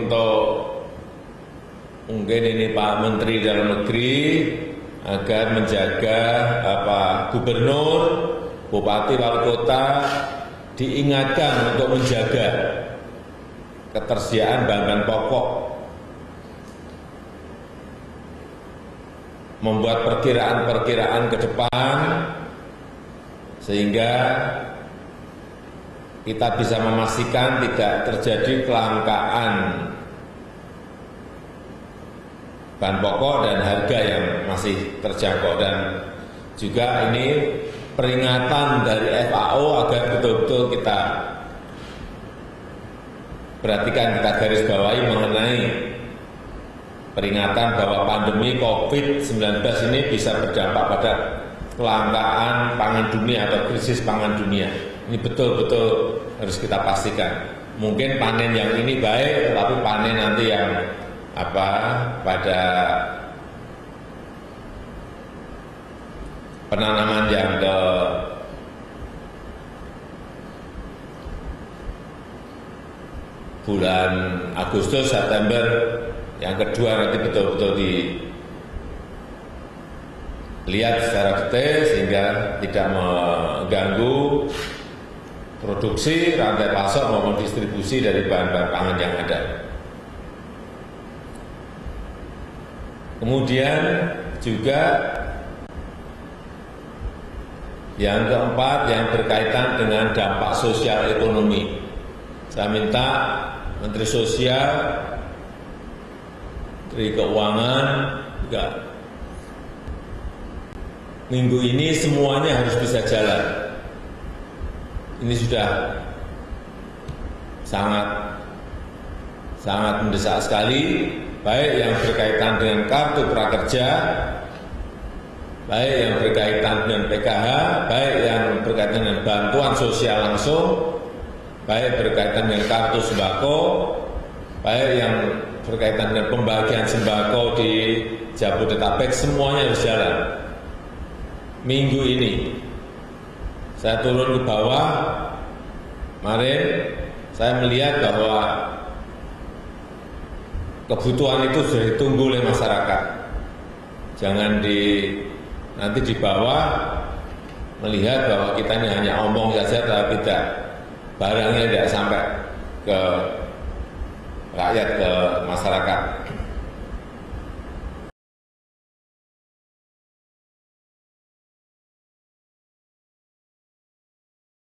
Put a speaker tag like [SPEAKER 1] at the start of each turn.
[SPEAKER 1] untuk mungkin ini Pak Menteri Dalam Negeri agar menjaga apa gubernur, bupati, wali kota diingatkan untuk menjaga ketersediaan bahan-bahan pokok, membuat perkiraan-perkiraan ke depan sehingga kita bisa memastikan tidak terjadi kelangkaan bahan pokok dan harga yang masih terjangkau. Dan juga ini peringatan dari FAO agar betul-betul kita perhatikan kita garis bawahi mengenai peringatan bahwa pandemi COVID-19 ini bisa berdampak pada kelangkaan pangan dunia atau krisis pangan dunia. Ini betul-betul harus kita pastikan. Mungkin panen yang ini baik, tetapi panen nanti yang apa pada penanaman yang ke bulan Agustus, September, yang kedua nanti betul-betul dilihat secara detail sehingga tidak mengganggu produksi, rantai pasok maupun distribusi dari bahan-bahan pangan yang ada. Kemudian juga yang keempat yang berkaitan dengan dampak sosial ekonomi. Saya minta Menteri Sosial, Menteri Keuangan juga minggu ini semuanya harus bisa jalan. Ini sudah sangat sangat mendesak sekali baik yang berkaitan dengan kartu prakerja, baik yang berkaitan dengan PKH, baik yang berkaitan dengan bantuan sosial langsung, baik berkaitan dengan kartu sembako, baik yang berkaitan dengan pembagian sembako di Jabodetabek, semuanya harus jalan. Minggu ini, saya turun ke bawah, kemarin saya melihat bahwa kebutuhan itu sudah ditunggu oleh masyarakat. Jangan di nanti di bawah melihat bahwa kita ini hanya omong saja tapi tidak barangnya tidak sampai ke rakyat ke masyarakat.